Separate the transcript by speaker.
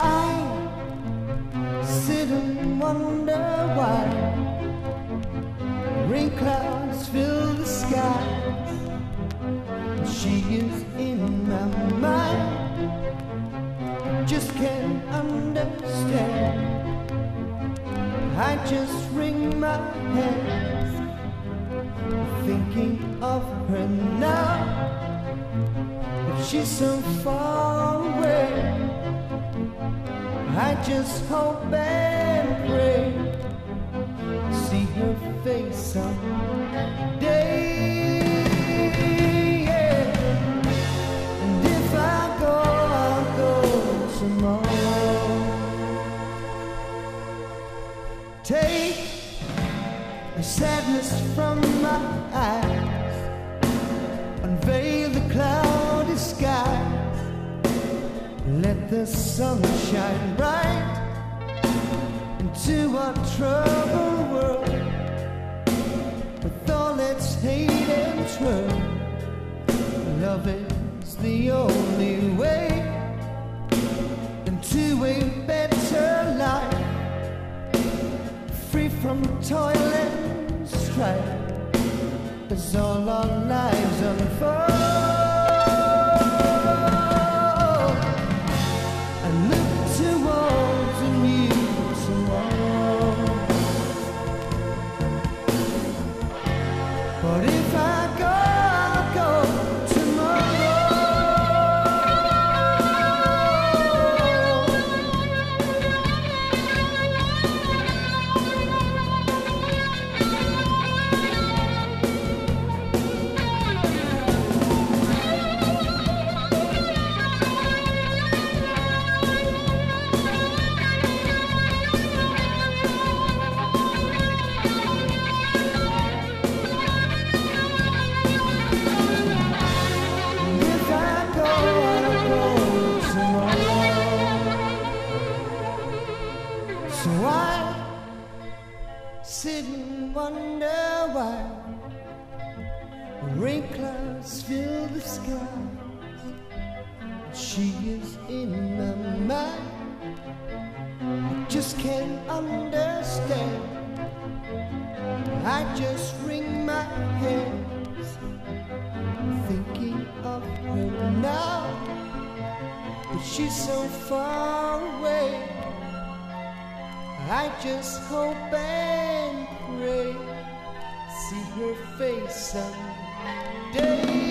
Speaker 1: I sit and wonder why rain clouds fill the skies. She is my thinking of her now. But she's so far away. I just hope and pray see her face someday. And if I go, I'll go tomorrow. Take the sadness from my eyes, unveil the cloudy skies. Let the sun shine bright into our troubled world from toil and strife. As all our lives unfold. So I sit and wonder why rain clouds fill the sky. She is in my mind. I just can't understand. I just wring my hands thinking of her now. But she's so far away. I just hope and pray see her face someday.